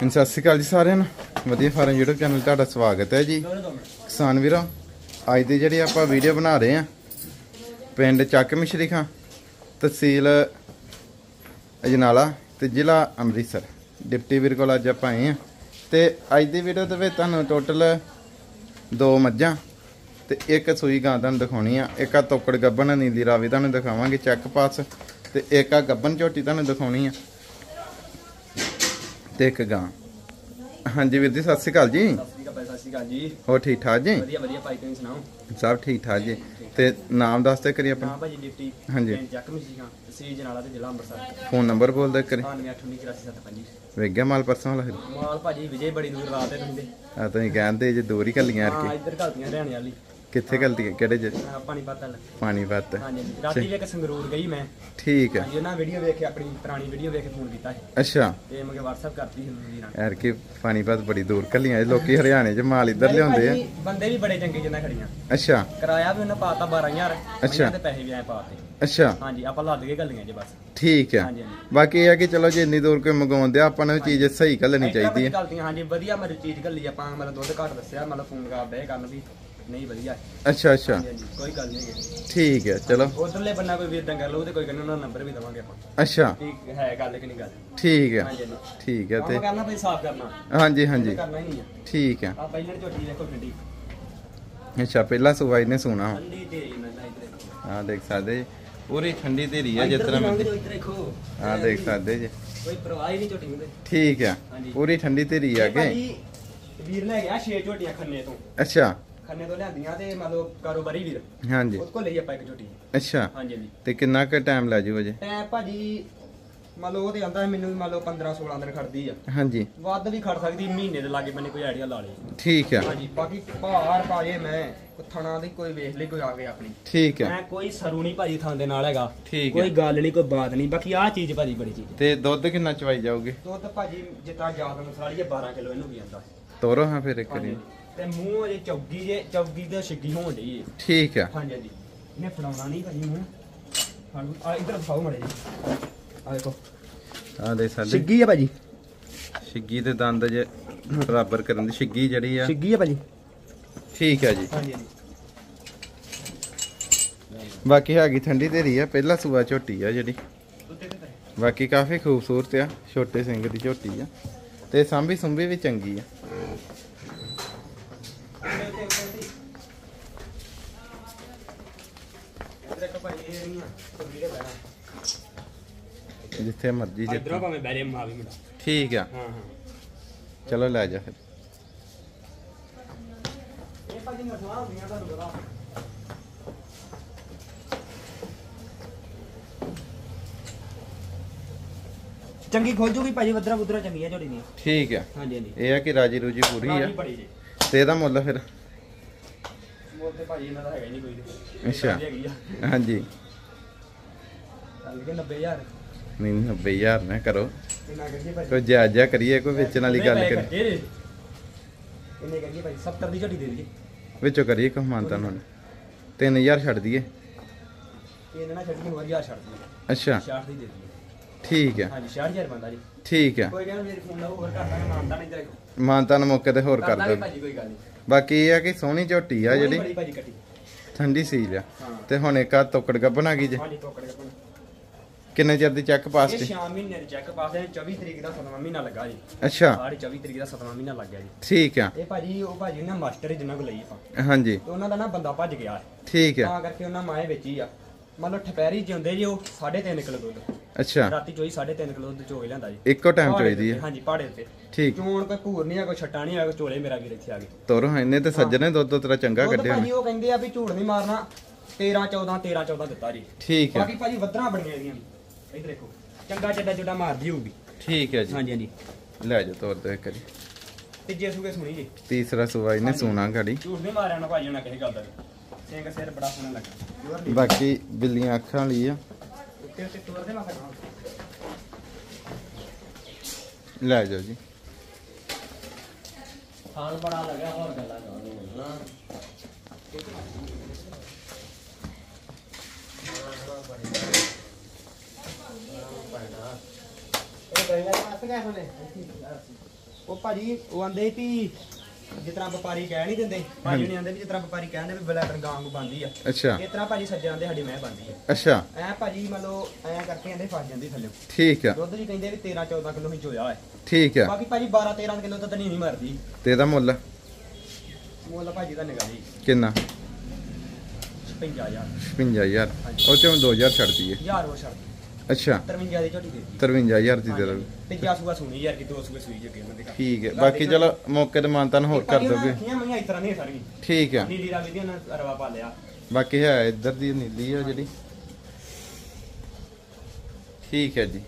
ਸਤਿ ਸ਼੍ਰੀ ਅਕਾਲ ਜੀ ਸਾਰਿਆਂ ਨੂੰ। ਵਧੀਆ ਫਾਰਮ YouTube ਚੈਨਲ ਤੁਹਾਡਾ ਸਵਾਗਤ ਹੈ ਜੀ। ਕਿਸਾਨ ਵੀਰੋ, ਅੱਜ ਦੀ ਜਿਹੜੀ ਆਪਾਂ ਵੀਡੀਓ ਬਣਾ ਰਹੇ ਆ ਪਿੰਡ ਚੱਕ ਮਿਸ਼ਰੀਖਾਂ ਤਹਿਸੀਲ ਅਜਨਾਲਾ ਤੇ ਜ਼ਿਲ੍ਹਾ ਅੰਮ੍ਰਿਤਸਰ। ਡਿਪਟੀ ਵੀਰ ਕੋਲ ਅੱਜ ਆਪਾਂ ਆਏ ਆ ਤੇ ਅੱਜ ਦੀ ਵੀਡੀਓ ਦੇ ਵਿੱਚ ਤੁਹਾਨੂੰ ਟੋਟਲ ਦੋ ਮੱਝਾਂ ਤੇ ਇੱਕ ਸੂਈ ਗਾਂ ਤੁਹਾਨੂੰ ਦਿਖਾਉਣੀ ਆ। ਇੱਕ ਆ ਤੋਕੜ ਗੱਬਨ ਨੀਲੀ ਰਾਵੀ ਤੁਹਾਨੂੰ ਦਿਖਾਵਾਂਗੇ, ਚੈੱਕ ਪਾਸ। ਤੇ ਇੱਕ ਆ ਗੱਬਨ ਝੋਟੀ ਤੁਹਾਨੂੰ ਦਿਖਾਉਣੀ ਆ। ਤੇ ਇੱਕ ਗਾਂ। ਹਾਂਜੀ ਵੀਰ ਜੀ ਸਤਿ ਸ਼੍ਰੀ ਅਕਾਲ ਜੀ। ਸਤਿ ਸ਼੍ਰੀ ਅਕਾਲ ਸਤਿ ਸ਼੍ਰੀ ਅਕਾਲ ਜੀ। ਹੋਰ ਠੀਕ ਠਾਕ ਜੀ? ਵਧੀਆ ਵਧੀਆ ਭਾਈ ਤੁਸੀਂ ਸੁਣਾਓ? ਸਭ ਠੀਕ ਠਾਕ ਜੀ। ਤੇ ਨਾਮ ਦੱਸ ਤੇ ਕਰੀ ਆਪਣਾ। ਨਾਮ ਭਾਜੀ ਡਿਪਟੀ ਹਾਂਜੀ। ਪਿੰਡ ਚੱਕ ਮਸੀਹਾਂ ਤਹਿਸੀਲ ਜਨਾਲਾ ਤੇ ਜ਼ਿਲ੍ਹਾ ਅੰਮ੍ਰਿਤਸਰ। ਫੋਨ ਨੰਬਰ ਬੋਲ ਦੇ ਕਰੀ 98198475 ਵੇਖ ਗਿਆ ਮਾਲ ਪਰਸੋਂ ਵਾਲਾ ਮਾਲ ਭਾਜੀ ਵਿਜੇ ਬੜੀ ਦੂਰ ਰਾਤ ਦੇ। ਹੁੰਦੇ ਆ ਤੁਸੀਂ ਕਹਿੰਦੇ ਜੇ ਦੂਰ ਹੀ ਕੱਲੀਆਂ ਹਾਂ ਯਾਰ ਇੱਧਰ ਘਲਤੀਆਂ ਹਰਿਆਣੇ ਵਾਲੀ। ਕੇ ਕਿੱਥੇ ਗਲਤੀ ਕਿਹੜੇ ਜੇ ਹਾਂ, ਪਾਣੀ ਪੱਤਲ ਪਾਣੀ ਵੱਤ ਹਾਂਜੀ। ਹਾਂਜੀ। ਰਾਤੀ ਵੀ ਇੱਕ ਸੰਗਰੂਰ ਗਈ ਮੈਂ। ਠੀਕ ਹੈ। ਹਾਂਜੀ ਉਹਨਾਂ ਵੀਡੀਓ ਵੇਖ ਕੇ ਆਪਣੀ ਪੁਰਾਣੀ ਵੀਡੀਓ ਵੇਖ ਕੇ ਫੋਨ ਕੀਤਾ ਸੀ। ਅੱਛਾ। ਤੇ ਮੈਂ WhatsApp ਕਰਤੀ ਸੀ ਵੀਰਾਂ ਯਾਰ ਕਿ ਪਾਣੀ ਵੱਤ ਬੜੀ ਦੂਰ ਕੱਲੀਆਂ ਇਹ ਲੋਕੀ ਹਰਿਆਣੇ 'ਚ ਮਾਲ ਇੱਧਰ ਲਿਆਉਂਦੇ ਆ। ਬੰਦੇ ਵੀ ਬੜੇ ਚੰਗੇ ਜਿੰਨਾ ਖੜੀਆਂ। ਅੱਛਾ। ਕਿਰਾਇਆ ਵੀ ਉਹਨਾਂ ਪਾਤਾ 12000 ਅੱਛਾ। ਤੇ ਪੈਸੇ ਵੀ ਐ ਪਾਤੇ। ਅੱਛਾ। ਹਾਂਜੀ ਆਪਾਂ ਲੱਦ ਕੇ ਗੱਲੀਆਂ ਜੇ ਬਸ। ਠੀਕ ਹੈ। ਹਾਂਜੀ, ਹਾਂਜੀ। ਬਾਕੀ ਇਹ ਆ ਕਿ ਚਲੋ ਜੇ ਇੰਨੀ ਦੂਰ ਕੋਈ ਮੰਗਵਾਉਂਦੇ ਆ ਆਪਾਂ ਨੂੰ ਚੀਜ਼ ਸਹੀ ਘੱਲਣੀ ਚਾਹੀਦੀ ਹੈ। ਗਲਤੀਆਂ ਹਾਂਜੀ ਵਧੀਆ ਮੇਰੀ ਚੀਜ਼ ਘੱਲੀ ਆਪਾਂ ਮਤਲਬ ਦੁੱਧ ਘੱਟ ਦੱਸਿਆ ਮਤਲਬ ਫੋਨ ਕਰਦੇ ਕਰਨ ਵੀ। ਨਹੀਂ ਵਧੀਆ। ਅੱਛਾ ਅੱਛਾ। ਹਾਂਜੀ ਕੋਈ ਗੱਲ ਨਹੀਂ ਹੈਗੀ। ਠੀਕ ਹੈ ਚਲੋ। ਉਧਰਲੇ ਬੰਨਾ ਕੋਈ ਵੀਰ ਦੰਗਾ ਲਓ ਤੇ ਕੋਈ ਗੱਲ ਉਹਨਾਂ ਦਾ ਨੰਬਰ ਵੀ ਦਵਾਂਗੇ ਆਪਾਂ। ਅੱਛਾ। ਠੀਕ ਹੈ ਗੱਲ ਕਿ ਨਹੀਂ ਗੱਲ? ਠੀਕ ਹੈ। ਹਾਂਜੀ ਹਾਂਜੀ। ਠੀਕ ਹੈ ਤੇ ਕਰਨਾ ਭਾਈ ਸਾਫ਼ ਕਰਨਾ। ਹਾਂਜੀ ਹਾਂਜੀ। ਕਰਨਾ ਹੀ ਨਹੀਂ ਆ। ਠੀਕ ਹੈ। ਆ ਪਹਿਲਾਂ ਝੋਟੀ ਦੇਖੋ ਠੰਡੀ ਅੱਛਾ ਪਹਿਲਾ ਸੁਵਾਈ ਨੇ ਸੁਣਾ ਠੰਡੀ ਤੇ ਮੈਂ ਤਾਂ ਇੱਧਰ ਦੇਖੋ। ਆ ਦੇਖ ਸਕਦੇ ਜੀ ਪੂਰੀ ਠੰਡੀ ਧੀਰੀ ਆ ਜਿਸ ਤਰ੍ਹਾਂ ਵੀ ਮੈਂ ਇੱਧਰ ਦੇਖੋ। ਆ ਦੇਖ ਸਕਦੇ ਜੀ। ਕੋਈ ਪਰਵਾਹ ਹੀ ਨਹੀਂ ਝੋਟੀ ਨੂੰ ਤੇ ਠੀਕ ਆ ਹਾਂਜੀ। ਪੂਰੀ ਠੰਡੀ ਧੀਰੀ ਆ ਕੇ। ਭਾਜੀ ਵੀਰ ਲੈ ਗਿਆ 6 ਝੋਟੀਆਂ ਖੰਨੇ ਤੋਂ। ਅੱਛਾ। ਖੰਨੇ ਤੋਂ ਲਿਆਂਦੀਆਂ ਤੇ ਮਤਲਬ ਕਾਰੋਬਾਰੀ ਵੀਰ ਹਾਂਜੀ। ਉਹਦੇ ਕੋਲ ਲਈ ਆਪਾਂ ਇੱਕ ਝੋਟੀ। ਅੱਛਾ। ਹਾਂਜੀ ਹਾਂਜੀ। ਤੇ ਕਿੰਨਾ ਕੁ ਟਾਈਮ ਲੈ ਜੂ? ਅਜੇ ਐ ਭਾਜੀ ਮੰਨ ਲਓ ਉਹ ਤੇ ਆਂਦਾ ਮੈਨੂੰ ਵੀ ਮੰਨ ਲਓ 15 16 ਦਿਨ ਖੜਦੀ ਆ। ਹਾਂਜੀ। ਵੱਧ ਵੀ ਖੜ ਸਕਦੀ ਮਹੀਨੇ ਦੇ ਲਾਗੇ ਬੰਨੇ ਕੋਈ ਆਈਡੀਆ ਲਾ ਲੇ ਠੀਕ ਆ। ਹਾਂਜੀ ਬਾਕੀ ਭਾਰ ਪਾਜੇ ਮੈਂ ਥਣਾ ਦੀ ਕੋਈ ਵੇਖ ਲਈ ਕੋਈ ਆ ਗਏ ਆਪਣੀ। ਠੀਕ ਆ। ਮੈਂ ਕੋਈ ਸਰੂ ਨਹੀਂ ਭਾਜੀ ਥਾਂ ਦੇ ਨਾਲ ਹੈਗਾ। ਠੀਕ ਹੈ। ਕੋਈ ਗੱਲ ਨਹੀਂ ਕੋਈ ਬਾਤ ਨਹੀਂ। ਬਾਕੀ ਆਹ ਚੀਜ਼ ਭਾਜੀ ਬੜੀ ਚੀਜ਼ ਤੇ ਦੁੱਧ ਕਿੰਨਾ ਚਵਾਈ ਜਾਊਗੇ? ਦੁੱਧ ਭਾਜੀ ਜਿੱਦਾਂ ਯਾਦ ਮਸਾਲੀ 12 ਕਿਲੋ ਇਹਨੂੰ ਵੀ ਆਂਦਾ ਤੋਰੋ ਹਾਂ ਫਿਰ ਇੱਕ ਵਾਰੀ। ਤੇ ਮੂੰਹ ਅਜੇ ਚੌਗੀ ਜੇ ਚੌਗੀ ਤੇ ਛਿੱਗੀ ਹੋਣ ਡਈ ਏ। ਠੀਕ ਆ। ਹਾਂਜੀ ਹਾਂਜੀ। ਇਹਨੇ ਫੜਾਉਣਾ ਨਹੀਂ ਭਾਜੀ ਮੂੰਹ। ਆ ਇਧਰ ਫਾਉ ਮੜੇ ਜੀ ਆ ਦੇਖੋ। ਆ ਦੇ ਸਕਦੇ ਛਿੱਗੀ ਆ ਭਾਜੀ। ਛਿੱਗੀ ਦੇ ਦੰਦ ਜੇ ਬਰਾਬਰ ਕਰਨ ਦੀ ਛਿੱਗੀ ਜਿਹੜੀ ਆ। ਛਿੱਗੀ ਆ ਭਾਜੀ। ਠੀਕ ਆ ਜੀ। ਹਾਂਜੀ ਹਾਂਜੀ। ਬਾਕੀ ਹੈਗੀ ਠੰਡੀ ਧੀਰੀ ਆ ਪਹਿਲਾ ਸੂਆ ਝੋਟੀ ਆ ਜਿਹੜੀ। ਬਾਕੀ ਕਾਫੀ ਖੂਬਸੂਰਤ ਆ ਛੋਟੇ ਸਿੰਘ ਦੀ ਝੋਟੀ ਆ। ਤੇ ਸਾਂਭੀ ਸੁੰਭੀ ਵੀ ਚੰਗੀ ਆ। ਜਿੱਥੇ ਮਰਜ਼ੀ ਇਧਰੋਂ ਜਿੱਥੇ ਭਾਵੇਂ ਬੈਰੇ ਮਾ ਵੀ ਮੁੰਡਾ। ਠੀਕ ਆ। ਹਾਂ ਹਾਂ। ਚਲੋ ਲੈ ਜਾ ਫਿਰ। ਇਹ ਭਾਜੀ ਨਸਵਾ ਹੁੰਦੀਆਂ ਤੁਹਾਨੂੰ ਪਤਾ। ਚੰਗੀ ਖੋਲ ਜੂਗੀ ਭਾਜੀ ਵਦਰਾ ਬੁਦਰਾ ਚੰਗੀਆਂ ਝੋੜੀ ਦੀਆਂ। ਠੀਕ ਆ। ਹਾਂਜੀ ਹਾਂਜੀ। ਇਹ ਆ ਕਿ ਰਾਜੀ ਰੂਜੀ ਪੂਰੀ ਆ। ਰਾਜੀ ਬੜੀ ਜੀ। ਤੇ ਇਹਦਾ ਮੁੱਲ ਫਿਰ? ਮੋਲ ਤੇ ਭਾਜੀ ਇਹਨਾਂ ਦਾ ਹੈਗਾ ਹੀ ਨਹੀਂ ਕੋਈ। ਅੱਛਾ। ਹੈਗੀ ਆ। ਹਾਂਜੀ। ਚੱਲ ਕੇ 90000 ਨਹੀਂ 90000 ਨਾ ਕਰੋ। ਕੋਈ ਜਾਇਜ਼ਾ ਕਰੀਏ ਕੋਈ ਵੇਚਣ ਵਾਲੀ ਗੱਲ ਕਰੀ ਕਰੀਏ। ਕਿੰਨੇ ਕਰੀਏ ਭਾਜੀ 70 ਦੀ ਝੋਟੀ ਦੇ ਦਈਏ। ਵਿੱਚੋਂ ਕਰੀਏ ਕੋਈ ਮਾਨਤਾ ਹੁਣ। 3000 ਛੱਡ ਦਈਏ। ਇਹ ਨਾ ਛੱਡ ਕੇ 9000 ਛੱਡ ਦਈਏ। ਅੱਛਾ। 60 ਦੀ ਦੇ ਦਈਏ। ਠੀਕ ਆ। ਹਾਂਜੀ 60000 ਬੰਦਾ ਜੀ। ਠੀਕ ਆ। ਕੋਈ ਕਹਿੰਦਾ ਮੇਰੇ ਫੋਨ ਨਾਲ ਹੋਰ ਕਰ ਦਾਂਗੇ ਮਾਨਦਾ ਨਹੀਂ ਤੇਰੇ ਮਾਨਤਾ ਨੂੰ ਮੌਕੇ ਤੇ ਹੋਰ ਕਰ ਦਾਂਗੇ ਦੋ ਭਾਜੀ ਕੋਈ ਗੱਲ ਨਹੀਂ। ਬਾਕੀ ਇਹ ਆ ਕਿ ਸੋਹਣੀ ਝੋਟੀ ਆ ਜਿਹੜੀ। ਠੰਡੀ ਸੀਲ ਆ। ਹਾਂ। ਤੇ ਹੁਣ ਇੱਕ ਆ ਤੋਕੜ ਗੱਬਨ ਆ ਗਈ ਜੇ। ਹਾਂਜੀ ਟੋਕੜ ਕੇ ਕਿੰਨੇ ਚਿਰ ਦੀ ਚੈੱਕ ਪਾਸ ਇਹ ਤੇ 6 ਮਹੀਨੇ ਦੇ ਚੈੱਕ ਪਾਸ ਦੇ 24 ਤਰੀਕ ਦਾ 7ਵਾਂ ਮਹੀਨਾ ਲੱਗਾ ਜੀ। ਅੱਛਾ। ਸਾਢੇ 24 ਤਰੀਕ ਦਾ 7ਵਾਂ ਮਹੀਨਾ ਲੱਗ ਗਿਆ ਜੀ। ਠੀਕ ਆ। ਇਹ ਭਾਜੀ ਉਹ ਭਾਜੀ ਨਾ ਮਾਸਟਰ ਜਿੰਨਾ ਕੋ ਲਈ ਆਪਾਂ। ਹਾਂਜੀ। ਤੇ ਉਹਨਾਂ ਦਾ ਨਾ ਬੰਦਾ ਭੱਜ ਗਿਆ। ਹੈ। ਠੀਕ ਆ। ਤਾਂ ਕਰਕੇ ਉਹਨਾਂ ਮਾਏ ਵੇਚੀ ਆ। ਮੰਨ ਲਓ ਠਪੈਰੀ ਹੁੰਦੇ ਜੀ ਉਹ 3.5 ਕਿਲੋ ਦੁੱਧ। ਅੱਛਾ। ਰਾਤੀ ਚੋਈ 3.5 ਕਿਲੋ ਦੁੱਧ ਚੋਈ ਲੈਂਦਾ ਜੀ। ਇੱਕੋ ਟਾਈਮ ਪਹਾੜੇ ਚੋਈਦੀ ਤੇ, ਆ। ਹਾਂਜੀ ਪਹਾੜੇ ਤੇ ਠੀਕ। ਚੋਣ ਕੋਈ ਭੂਰ ਨਹੀਂ ਆ ਕੋਈ ਛੱਟਾ ਨਹੀਂ ਆ ਕੋਈ ਝੋਲੇ ਮੇਰਾ ਵੀਰ ਇੱਥੇ ਆ ਗਏ ਤੋਰੋ ਇਹਨੇ ਤੇ ਸੱਜਣੇ ਦੁੱਧ ਤੇਰਾ ਚੰਗਾ ਕੱਢਿਆ। ਭਾਜੀ ਉਹ ਕਹਿੰਦੇ ਆ ਵੀ ਝੂਠ ਨਹੀਂ ਮਾਰਨਾ। 13 14 13 14 ਦਿੱਤਾ ਜੀ। ਠੀਕ ਆ। ਬਾਕੀ ਭਾਜੀ ਵੱਧਰਾਂ ਬੜੀਆਂ ਇਹਦੀਆਂ। ਵੀ ਇੱਧਰ ਦੇਖੋ ਚੰਗਾ ਚੱਡਾ ਚੁੱਡਾ ਮਾਰਦੀ ਹੋਊਗੀ। ਠੀਕ ਹੈ ਜੀ। ਹਾਂਜੀ ਹਾਂਜੀ। ਲੈ ਜਾ ਤੋਰ ਦੇ ਕਰੀ ਤੀਜੇ ਸੂਗੇ ਸੁਣੀ ਜੀ। ਤੀਸਰਾ ਸੂਆ ਇਹਨੇ ਸੋਨਾ ਘੜੀ। ਝੂਠ ਨਹੀਂ ਮਾਰਿਆ ਨਾ ਭਾਜੀ ਨਾ ਕਿਸੇ ਗੱਲ ਦਾ। ਸਿੰਘ ਸਿਰ ਬੜਾ ਸੋਹਣਾ ਲੱਗਾ। ਬਾਕੀ ਬਿੱਲੀਆਂ ਅੱਖਾਂ ਵਾਲੀ ਆ। ਉੱਤੇ ਉੱਤੇ ਤੁਰ ਦੇ ਮੈਂ ਕਰਨਾ ਲੈ ਜਾਓ ਜੀ। ਹਾਲ ਬੜਾ ਲੱਗਾ ਹੋਰ ਗੱਲਾਂ ਕਰਾਂਗੇ ਹਾਂ ਇਹ ਗੰਗਾ ਪਾਸ ਗਿਆ ਹੋਣੇ ਉਹ ਭਾਜੀ ਉਹ ਆਂਦੇ ਵੀ ਜਿਸ ਤਰ੍ਹਾਂ ਵਪਾਰੀ ਕਹਿ ਨਹੀਂ ਦਿੰਦੇ ਭਾਜੀ ਨਹੀਂ ਆਂਦੇ ਵੀ ਜਿਸ ਤਰ੍ਹਾਂ ਵਪਾਰੀ ਕਹਿੰਦੇ ਵੀ ਬਲੈਟਰ ਗਾਂ ਨੂੰ ਬੰਦੀ ਆ। ਅੱਛਾ। ਇਸ ਤਰ੍ਹਾਂ ਭਾਜੀ ਸੱਜਣ ਦੇ ਸਾਡੀ ਮੈਂ ਬੰਦੀ ਆ। ਅੱਛਾ। ਐ ਭਾਜੀ ਮੰਨ ਲਓ ਐ ਕਰਕੇ ਆਂਦੇ ਫਸ ਜਾਂਦੀ ਥੱਲੇ। ਠੀਕ ਆ। ਦੁੱਧ ਜੀ ਕਹਿੰਦੇ ਵੀ 13 14 ਕਿਲੋ ਹੀ ਚੋਇਆ ਹੈ ਠੀਕ ਆ। ਬਾਕੀ ਭਾਜੀ 12 13 ਕਿਲੋ ਤਾਂ ਨਹੀਂ ਮਰਦੀ। ਤੇ ਇਹਦਾ ਮੁੱਲ? ਮੁੱਲ ਭਾਜੀ ਦਾ ਨਿਗਾ ਜੀ। ਕਿੰਨਾ? 55000 55000 ਉਹ ਚੋਂ 2000 ਛੱਡ ਦਈਏ। ਯਾਰ ਉਹ ਛੱਡ ਅੱਛਾ। 53 ਦੀ ਝੋਟੀ ਦੇ ਦਿੱਤੀ। 53000 ਦੀ ਦੇ ਦੋ ਤੇ ਸੁਣੀ ਯਾਰ ਕਿ ਦੋ ਸੂਏ ਸੂਈ ਜੱਗੇ ਬੰਦੇ ਦਾ ਠੀਕ ਹੈ। ਬਾਕੀ ਚਲੋ ਮੌਕੇ ਤੇ ਮਾਨਤਾਨ ਹੋਰ ਕਰ ਦੋਗੇ। ਖੀਆਂ ਮੰਗੀਆਂ ਇਸ ਤਰ੍ਹਾਂ ਨਹੀਂ ਸਾਰੀਆਂ। ਠੀਕ ਆ ਨੀਲੀ ਰਾਵੀ ਦੀ ਉਹਨਾਂ ਰਵਾ ਪਾ ਲਿਆ। ਬਾਕੀ ਹੈ ਇੱਧਰ ਦੀ ਨੀਲੀ ਆ ਜਿਹੜੀ। ਠੀਕ ਹੈ ਜੀ।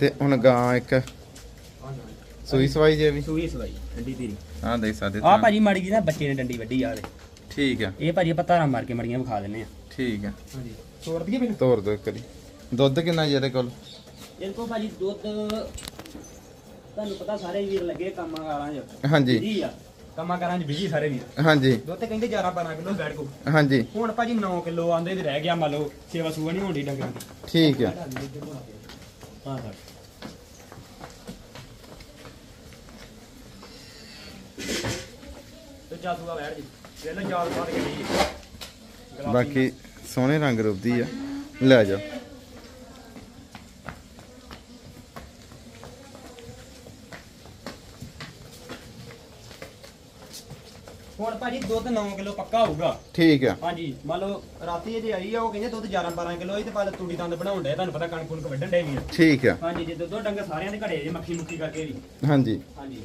ਤੇ ਹੁਣ ਗਾਂ ਇੱਕ ਸੂਈ ਸਵਾਈ ਜੇ ਵੀ। ਸੂਈ ਸਵਾਈ ਡੰਡੀ ਤੇਰੀ। ਹਾਂ ਦੇਖ ਸਕਦੇ ਆ। ਭਾਜੀ ਮਾੜੀ ਜੀ ਨਾ ਬੱਚੇ ਨੇ ਡੰਡੀ ਵੱਡੀ ਆ ਦੇ ਠੀਕ ਆ ਇਹ ਭਾਜੀ ਆਪਾਂ ਧਾਰਾਂ ਮਾਰ ਕੇ ਮੜੀਆਂ ਵਿਖਾ ਦਿੰਨੇ ਆ ਠੀਕ ਆ ਹਾਂਜੀ। ਤੋੜ ਦਈਏ ਮੈਨੂੰ ਤੋਰ ਦੋ ਕਰੀ ਦੁੱਧ ਕਿੰਨਾ ਜੀ ਇਹਦੇ ਕੋਲ? ਇਹਦੇ ਕੋਲ ਭਾਜੀ ਦੁੱਧ ਤੁਹਾਨੂੰ ਪਤਾ ਸਾਰੇ ਵੀਰ ਲੱਗੇ ਕੰਮਾਂ ਕਾਰਾਂ 'ਚ। ਹਾਂਜੀ। ਬਿਜ਼ੀ ਆ। ਕੰਮਾਂ ਕਾਰਾਂ 'ਚ ਬਿਜ਼ੀ ਸਾਰੇ ਵੀਰ। ਹਾਂਜੀ। ਦੁੱਧ ਤੇ ਕਹਿੰਦੇ 11 12 ਕਿਲੋ ਬੈਠ ਕੋ ਹਾਂਜੀ। ਹੁਣ ਭਾਜੀ 9 ਕਿਲੋ ਆਂਦੇ ਤੇ ਰਹਿ ਗਿਆ ਮੰਨ ਲਓ ਸੇਵਾ ਸੂਆ ਨਹੀਂ ਹੁੰਦੀ ਡੰਗਰਾਂ ਦੀ। ਠੀਕ ਆ। ਹਾਂ ਸਰ ਜਾ ਸੂਆ ਬੈਠ ਜੀ। ਜਾਲ ਕੇ ਬਾਕੀ ਸੋਹਣੇ ਰੰਗ ਰੂਪ ਦੀ ਆ। ਲੈ ਜਾ ਹੁਣ ਭਾਜੀ ਦੁੱਧ 9 ਕਿਲੋ ਪੱਕਾ ਹੋਊਗਾ। ਠੀਕ ਆ। ਹਾਂਜੀ ਮੰਨ ਲਓ ਰਾਤੀ ਜੇ ਆਈ ਆ ਉਹ ਕਹਿੰਦੇ ਦੁੱਧ 11 12 ਕਿਲੋ ਇਹ ਤੇ ਬਾਅਦ ਤੂੜੀ ਦੰਦ ਬਣਾਉਣ ਡਿਆ ਤੁਹਾਨੂੰ ਪਤਾ ਕਣਕ ਕੁਣਕ ਵੱਢਣ ਡੇ ਵੀ ਆ। ਠੀਕ ਆ। ਹਾਂਜੀ ਜੇ ਦੁੱਧ ਡੰਗ ਸਾਰਿਆਂ ਦੇ ਘੜੇ ਜੇ ਮੱਖੀ ਮੁੱਖੀ ਕਰਕੇ ਵੀ। ਹਾਂਜੀ। ਹਾਂਜੀ।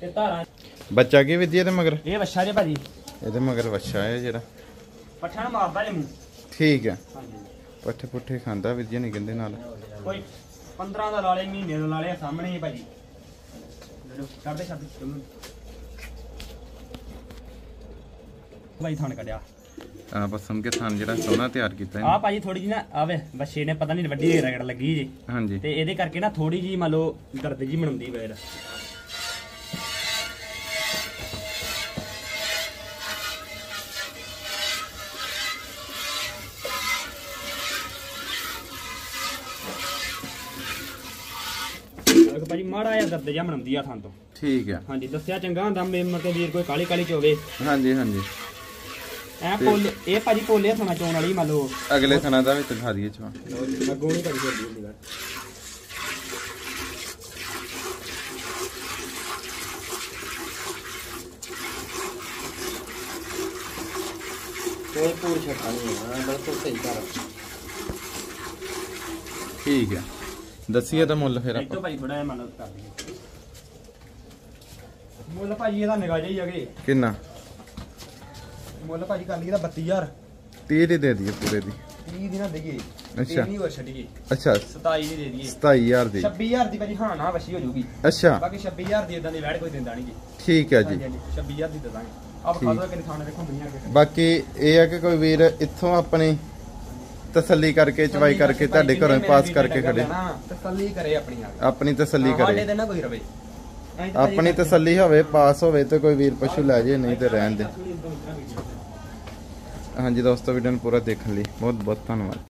ਤੇ ਧਾਰਾਂ ਬੱਚਾ ਕੀ ਵਿਧੀ ਇਹਦੇ ਮਗਰ? ਇਹ ਵੱਛਾ ਜੇ ਭਾਜੀ। ਇਹਦੇ ਮਗਰ ਵੱਛਾ ਹੈ ਜਿਹੜਾ। ਪੱਠਾ ਨੂੰ ਮਾਰਦਾ ਜੇ ਮੂੰਹ। ਠੀਕ ਆ। ਹਾਂਜੀ। ਪੱਠੇ ਪੁੱਠੇ ਖਾਂਦਾ ਵਿਧੀ ਨਹੀਂ ਕਹਿੰਦੇ ਨਾਲ। ਕੋਈ 15 ਦਾ ਲਾਲੇ ਮਹੀਨੇ ਦਾ ਲਾਲੇ ਸਾਹਮਣੇ ਹੀ ਭਾਜੀ। ਲੜੋ ਕਰਦੇ ਛੱਡ ਚਲੋ ਭਾਈ ਥਾਣ ਕੱਢਿਆ। ਆ ਬਸਮ ਕੇ ਥਾਨ ਜਿਹੜਾ ਸੋਹਣਾ ਤਿਆਰ ਕੀਤਾ ਆ ਭਾਜੀ ਥੋੜੀ ਜੀ ਨਾ ਆਵੇ ਬੱਚੇ ਨੇ ਪਤਾ ਨਹੀਂ ਵੱਡੀ ਰਗੜ ਲੱਗੀ ਜੀ। ਹਾਂਜੀ। ਤੇ ਇਹਦੇ ਕਰਕੇ ਨਾ ਥੋੜੀ ਜੀ ਮੰਨ ਲਓ ਦਰਦ ਜੀ ਮਣਾਉਂਦੀ ਵੇਰ ਭਾਜੀ ਮਾੜਾ ਜਿਹਾ ਦਰਦ ਜਿਹਾ ਮਣਾਉਂਦੀ ਆ ਥਾਂ ਤੋਂ। ਠੀਕ ਆ। ਹਾਂਜੀ ਦੱਸਿਆ ਚੰਗਾ ਹੁੰਦਾ ਮੇਮਰ ਤੇ ਵੀਰ ਕੋਈ ਕਾਲੀ ਕਾਲੀ ਚ ਹੋਵੇ। ਹਾਂਜੀ ਹਾਂਜੀ। ਐ ਪੋਲ ਇਹ ਭਾਜੀ ਪੋਲੇ ਥਾਣਾ ਚੋਣ ਵਾਲੀ ਮੰਨ ਲਓ। ਅਗਲੇ ਥਣਾ ਦਾ ਵੀ ਦਿਖਾ ਦਈਏ ਚਵਾ ਅੱਗੋਂ ਨਹੀਂ ਭਾਜੀ ਖੇਡਦੀ ਹੁੰਦੀ ਗੱਲ ਕੋਈ ਪੂਰ ਛੱਟਾ ਨਹੀਂ ਹੈ ਬਿਲਕੁਲ ਸਹੀ ਕਰ ਠੀਕ ਆ ਦੱਸੀਏ ਤਾਂ ਮੁੱਲ ਫਿਰ ਇੱਕ ਤੋਂ ਆਪਾਂ ਭਾਜੀ ਥੋੜਾ ਜਿਹਾ ਮਦਦ ਕਰ ਦਈਏ ਮੁੱਲ ਭਾਜੀ ਇਹਦਾ ਨਿਗਾਹ ਜਾਈ ਅਗੇ ਕਿੰਨਾ? ਮੁੱਲ ਭਾਜੀ ਕਰ ਲਈ ਇਹਦਾ 32000 30 ਦੀ ਦੇ ਦਈਏ ਪੂਰੇ ਦੀ। 30 ਦੀ ਨਾ ਦੇਈਏ। ਅੱਛਾ। ਨਹੀਂ ਹੋਰ ਛੱਡੀਏ। ਅੱਛਾ। 27 ਦੀ ਦੇ ਦਈਏ। 27000 ਦੀ। 26000 ਦੀ ਭਾਜੀ ਹਾਂ ਨਾ ਵਸ਼ੀ ਹੋ ਜੂਗੀ ਅੱਛਾ। ਬਾਕੀ 26000 ਦੀ ਇਦਾਂ ਦੀ ਵੈੜ ਕੋਈ ਦਿੰਦਾ ਨਹੀਂ ਜੀ ਠੀਕ ਹੈ ਜੀ। ਹਾਂਜੀ ਹਾਂਜੀ। 26000 ਦੀ ਦੇ ਦਾਂਗੇ। ਆਪ ਠੀਕ। ਖਾ ਦੋ ਕਿ ਖਾਣੇ ਦੇਖੋ ਦੁਨੀਆ ਕੇ ਬਾਕੀ ਇਹ ਆ ਕਿ ਕੋਈ ਵੀਰ ਇੱਥੋਂ ਆਪਣੀ ਤਸੱਲੀ ਕਰਕੇ ਚਵਾਈ ਕਰਕੇ ਤੁਹਾਡੇ ਘਰੋਂ ਪਾਸ ਕਰਕੇ ਖੜੇ। ਤਸੱਲੀ ਕਰੇ ਆਪਣੀ ਆਪ ਆਪਣੀ ਤਸੱਲੀ ਹਾਂ, ਸਾਡੇ ਕਰੇ ਤੇ ਨਾ ਕੋਈ ਰਵੇ। ਆਪਣੀ ਤਸੱਲੀ ਹੋਵੇ, ਪਾਸ ਹੋਵੇ ਤੇ ਕੋਈ ਵੀਰ ਪਸ਼ੂ ਲੈ ਜੇ, ਨਹੀਂ ਤੇ ਰਹਿਣ ਦੇ। ਹਾਂਜੀ ਦੋਸਤੋ ਵੀਡੀਓ ਨੂੰ ਪੂਰਾ ਦੇਖਣ ਲਈ ਬਹੁਤ ਬਹੁਤ ਧੰਨਵਾਦ।